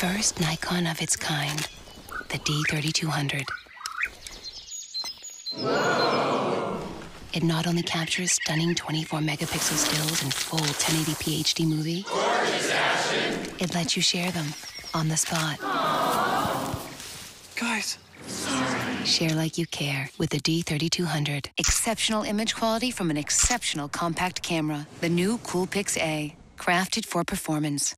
first Nikon of its kind, the D3200. It not only captures stunning 24 megapixel stills in full 1080p HD movie, it lets you share them on the spot. Guys. Share like you care with the D3200. Exceptional image quality from an exceptional compact camera. The new Coolpix A, crafted for performance.